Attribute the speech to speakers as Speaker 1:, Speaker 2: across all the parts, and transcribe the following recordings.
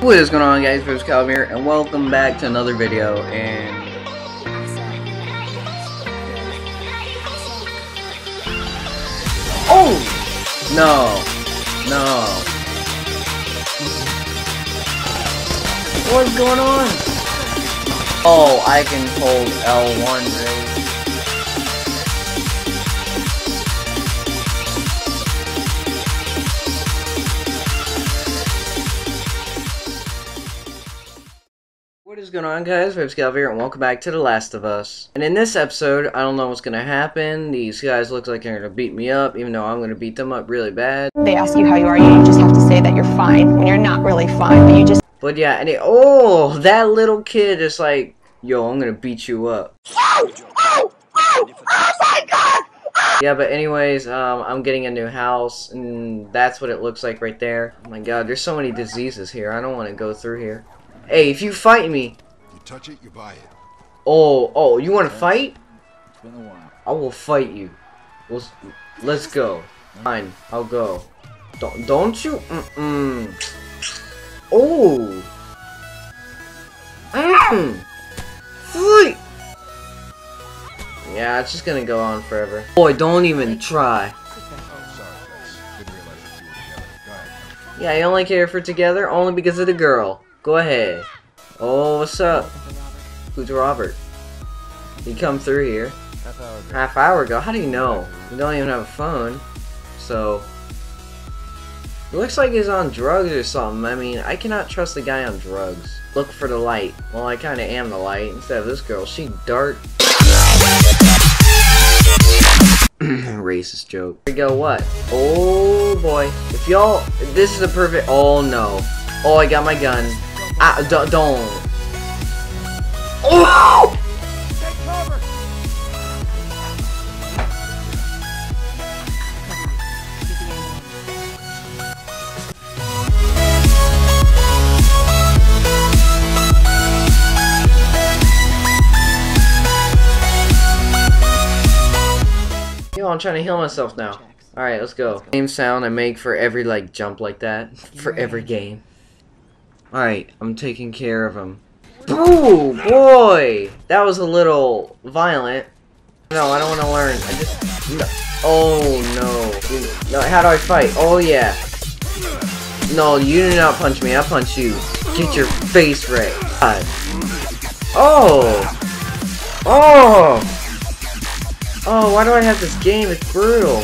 Speaker 1: What is going on guys, it's Calvin here, and welcome back to another video, and... Oh! No. No. What's going on? Oh, I can hold L1 going on guys? Vapes Galvier and welcome back to The Last of Us. And in this episode, I don't know what's going to happen. These guys look like they're going to beat me up, even though I'm going to beat them up really bad. They ask you how you are, you just have to say that you're fine when you're not really fine, but you just... But yeah, and it, oh, that little kid is like, yo, I'm going to beat you up. Oh, oh, oh, oh my god! Yeah, but anyways, um, I'm getting a new house, and that's what it looks like right there. Oh my god, there's so many diseases here. I don't want to go through here. Hey, if you fight me, touch it, you buy it. Oh, oh, you want to fight? It's been a while. I will fight you. We'll, let's go. Fine, I'll go. Don't, don't you? Mm -mm. Oh. Mm. Fight. Yeah, it's just gonna go on forever. Boy, don't even try. Yeah, you only care for together only because of the girl. Go ahead. Oh, what's up? Who's Robert? He come through here. Half hour ago. Half hour ago? How do you know? We don't even have a phone. So... It looks like he's on drugs or something. I mean, I cannot trust the guy on drugs. Look for the light. Well, I kinda am the light. Instead of this girl, she dart... Racist joke. Here we go, what? Oh boy. If y'all... This is the perfect... Oh no. Oh, I got my gun. I, ah, don't... Oh! Take cover. Yo, I'm trying to heal myself now. Alright, let's go. Same sound I make for every, like, jump like that. For every game. Alright, I'm taking care of him. Oh boy! That was a little violent. No, I don't want to learn. I just... No. Oh no. No, how do I fight? Oh yeah. No, you do not punch me. I punch you. Get your face right. God. Oh! Oh! Oh, why do I have this game? It's brutal.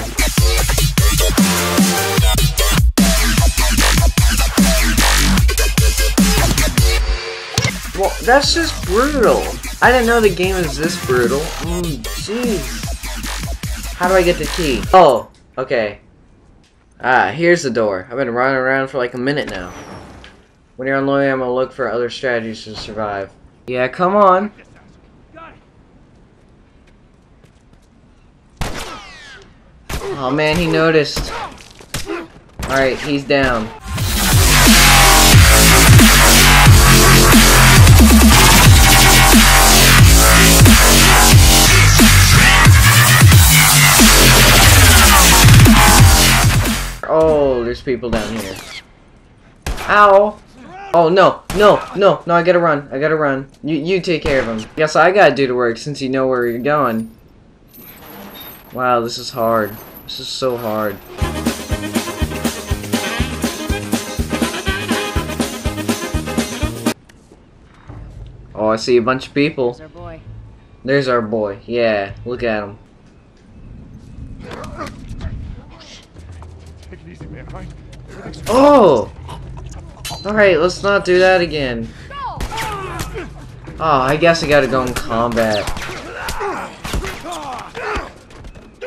Speaker 1: That's just brutal. I didn't know the game was this brutal. Mm, jeez. Mm, How do I get the key? Oh, okay. Ah, here's the door. I've been running around for like a minute now. When you're on lawyer, I'm gonna look for other strategies to survive. Yeah, come on. Oh man, he noticed. Alright, he's down. there's people down here. Ow! Oh, no, no, no, no, I gotta run. I gotta run. You, you take care of him. Guess I gotta do the work since you know where you're going. Wow, this is hard. This is so hard. Oh, I see a bunch of people. There's our boy. There's our boy. Yeah, look at him. Oh! Alright, let's not do that again. Oh, I guess I gotta go in combat.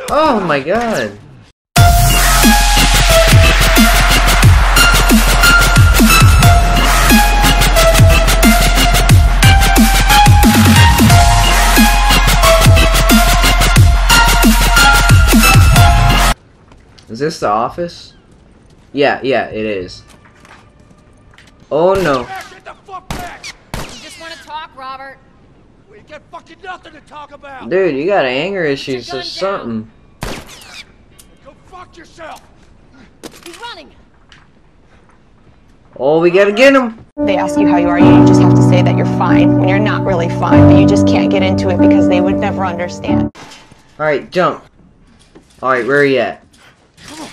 Speaker 1: Oh my god! Is this the office? Yeah, yeah, it is. Oh no. Get the fuck back! You just want to talk, Robert. We got fucking nothing to talk about. Dude, you got anger issues or something. Go fuck yourself. He's running. Oh, we gotta get him. They ask you how you are, you just have to say that you're fine when you're not really fine, but you just can't get into it because they would never understand. All right, jump. All right, where are you at? Come on.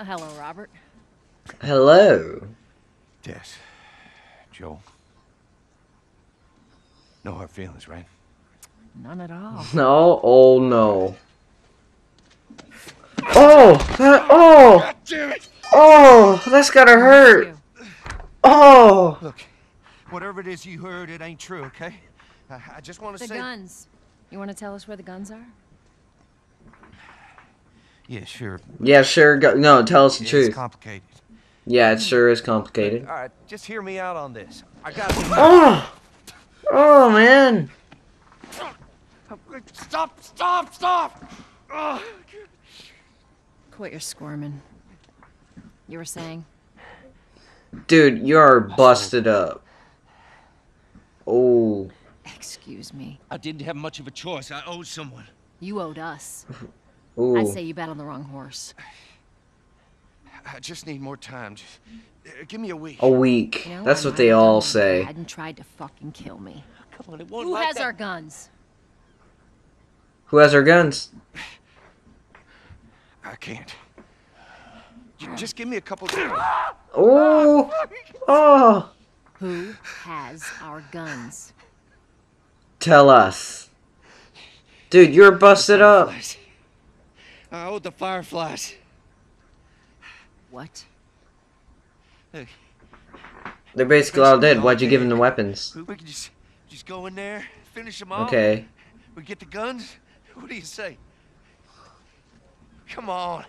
Speaker 1: Well, hello, Robert. Hello. Yes. Joel. No hard feelings, right?
Speaker 2: None at all.
Speaker 1: No? Oh, no. Oh! That, oh! Oh! That's gotta hurt! Oh! Look, whatever it is you heard, it ain't true, okay? I, I just want to say... The guns. You want to tell us where the guns are? Yeah, sure. Yeah, sure. Go, no, tell us the truth. It's complicated. Yeah, it sure is complicated. All right, just hear me out on this. I got. Oh, oh man. Stop! Stop! Stop! Oh. Quit your squirming. You were saying. Dude, you're busted up. Oh. Excuse me. I didn't have much of a choice. I owed someone. You owed us. Ooh. I say you bet on the wrong horse. I just need more time. Just, uh, give me a week. A week. You know, That's what they all say. Hadn't tried to fucking kill me. Come on, it won't Who like has that. our guns? Who has our guns? I can't. Just give me a couple. Oh. Oh. Who has our guns? Tell us. Dude, you're busted up. Uh, I owed the Fireflies. What? Look. They're basically all dead. Why'd you give them the weapons? We can just, just go in there, finish them all. Okay. We get the guns. What do you say? Come on.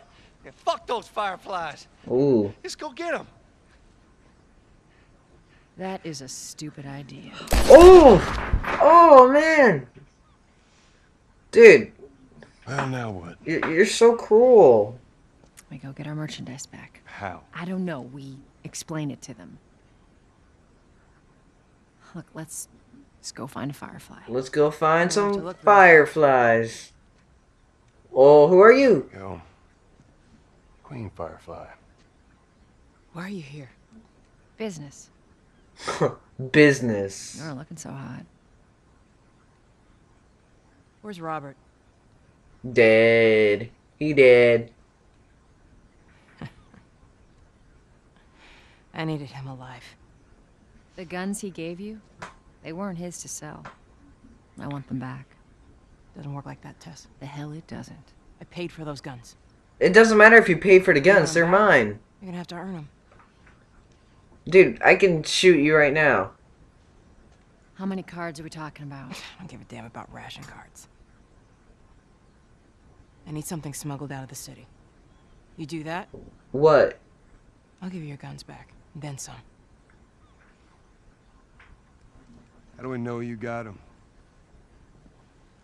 Speaker 1: Yeah, fuck those fireflies. Ooh. Let's go get them. That is a stupid idea. Oh! Oh, man! Dude, well, now what? You're, you're so cruel. We go get our merchandise back. How? I don't know. We explain it to them. Look, let's let's go find a firefly. Let's go find some fireflies. Oh, who are you? Yo, Queen Firefly. Why are you here? Business. Business. You're looking so hot. Where's Robert? Dead. He dead. I needed him alive. The guns he gave you, they weren't his to sell. I want them back. Doesn't work like that, Tess. The hell it doesn't. I paid for those guns. It doesn't matter if you paid for the guns, they're back. mine. You're gonna have to earn them. Dude, I can shoot you right now. How many cards are we talking about? I don't give a damn about ration cards. I need something smuggled out of the city. You do that? What? I'll give you your guns back, then some. How do we know you got them?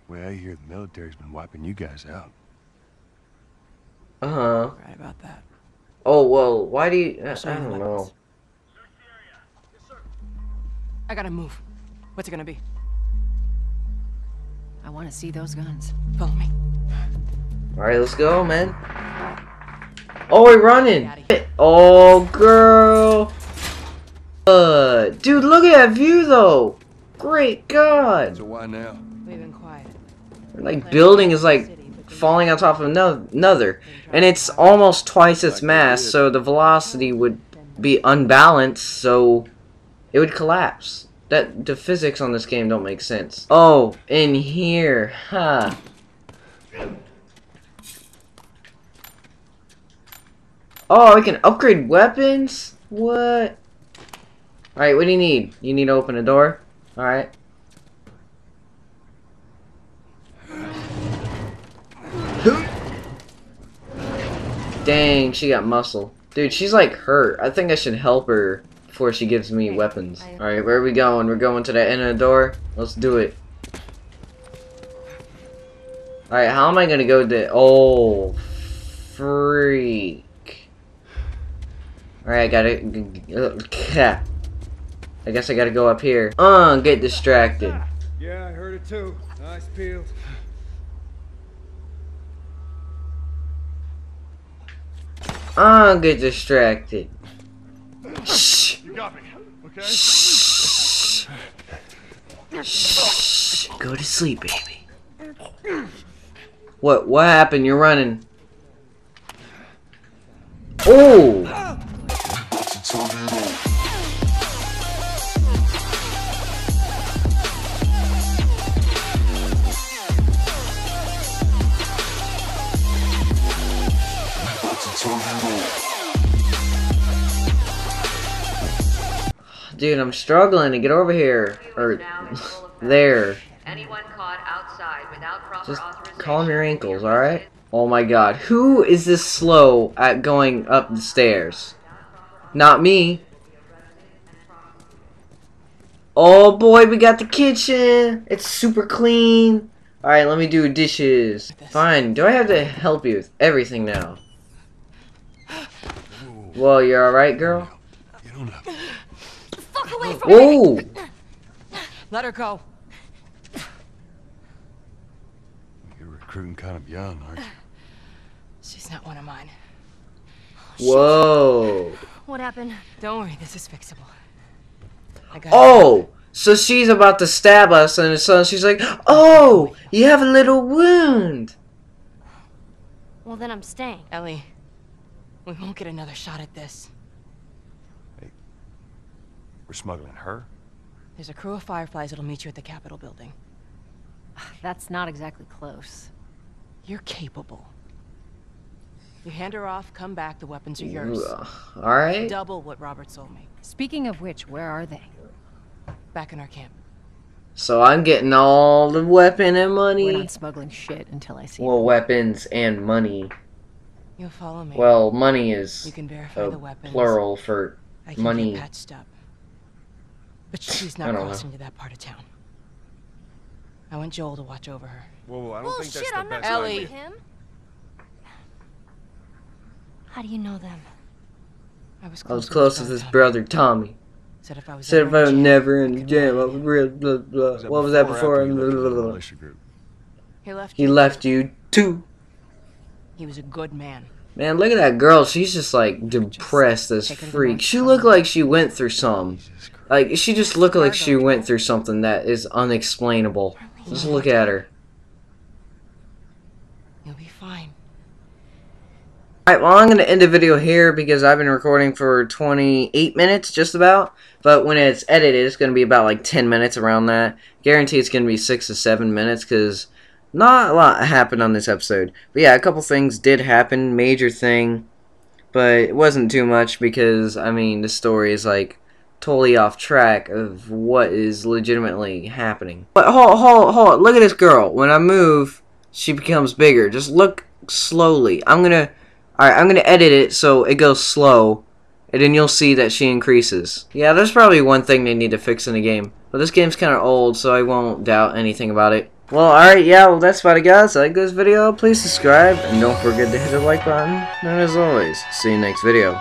Speaker 1: Well, I hear the military's been wiping you guys out. Uh-huh. Right about that. Oh, well, why do you... I, I don't know. I gotta move. What's it gonna be? I want to see those guns. Follow me. Alright, let's go, man. Oh, we're running. Oh, girl. Uh, dude, look at that view, though. Great God. So why now? We've been quiet. Like, building is like falling on top of another. And it's almost twice its mass, so the velocity would be unbalanced, so it would collapse. That The physics on this game don't make sense. Oh, in here. Huh. Oh, we can upgrade weapons? What? Alright, what do you need? You need to open a door? Alright. Dang, she got muscle. Dude, she's like hurt. I think I should help her before she gives me weapons. Alright, where are we going? We're going to the end of the door? Let's do it. Alright, how am I gonna go to- Oh, free. Alright, I gotta... I guess I gotta go up here. Uh, get distracted. Yeah, I heard it too. Nice peeled. Uh, oh, get distracted. Shh. You got me. Okay. Shh. Shh. Go to sleep, baby. What? What happened? You're running. Oh! Dude, I'm struggling to get over here. Or there. Just calm your ankles, alright? Oh my god. Who is this slow at going up the stairs? Not me. Oh boy, we got the kitchen. It's super clean. All right, let me do dishes. Fine. Do I have to help you with everything now? Well, you're all right, girl. You don't have. Let her go. You're recruiting kind of young, aren't you? She's not one of mine. Whoa. What happened? Don't worry, this is fixable. oh, so she's about to stab us, and so she's like, "Oh, you have a little wound." Well, then I'm staying. Ellie, we won't get another shot at this. Hey, we're smuggling her. There's a crew of Fireflies that'll meet you at the Capitol building. That's not exactly close. You're capable. You hand her off, come back, the weapons are yours. All right. Double what Robert sold me. Speaking of which, where are they? Back in our camp. So I'm getting all the weapon and money. We're not smuggling shit until I see. Well, them. weapons and money. You'll follow me. Well, money is you can verify the weapons. plural for I can money. Get patched up. But she's not crossing know. to that part of town. I want Joel to watch over her. Whoa, whoa I don't well, think shit, that's the I'm best not Ellie. Him? How do you know them? I was close, I was close with his brother Tommy. Said if I was, if I was never in jail, was Was what was that before? Blah, blah, blah. He left. He left you too. He was a good man. Man, look at that girl. She's just like depressed as freak. She looked like she went through some. Like she just looked like she went through something that is unexplainable. Just look at her. Alright, well I'm going to end the video here because I've been recording for 28 minutes, just about. But when it's edited, it's going to be about like 10 minutes around that. Guarantee it's going to be 6 to 7 minutes because not a lot happened on this episode. But yeah, a couple things did happen, major thing. But it wasn't too much because, I mean, the story is like totally off track of what is legitimately happening. But hold, hold, hold, look at this girl. When I move, she becomes bigger. Just look slowly. I'm going to Alright, I'm going to edit it so it goes slow. And then you'll see that she increases. Yeah, there's probably one thing they need to fix in the game. But this game's kind of old, so I won't doubt anything about it. Well, alright, yeah, well that's about it guys. Like this video, please subscribe, and don't forget to hit the like button. And as always, see you next video.